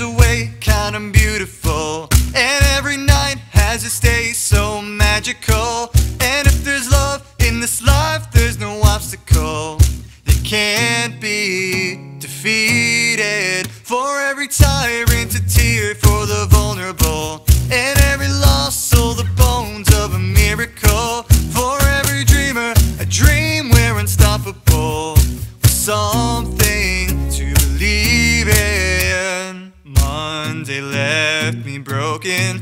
day kind of beautiful. And every night has its day so magical. And if there's love in this life, there's no obstacle that can't be defeated. For every tyrant, a tear for the vulnerable. And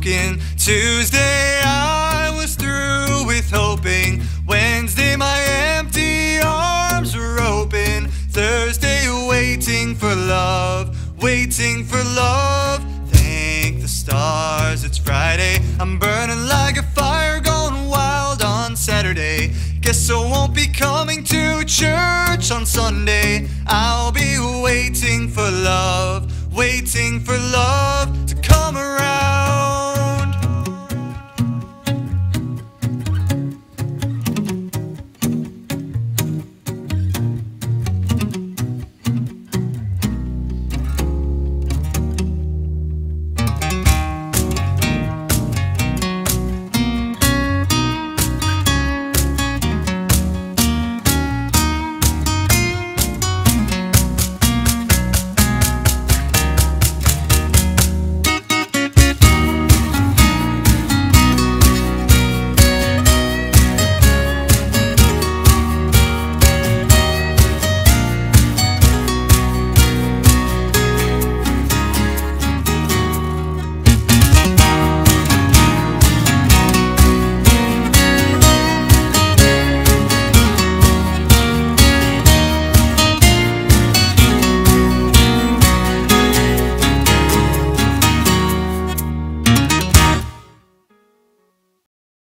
Broken. Tuesday I was through with hoping. Wednesday my empty arms were open. Thursday waiting for love, waiting for love. Thank the stars it's Friday. I'm burning like a fire going wild on Saturday. Guess I won't be coming to church on Sunday. I'll be waiting for love, waiting for love to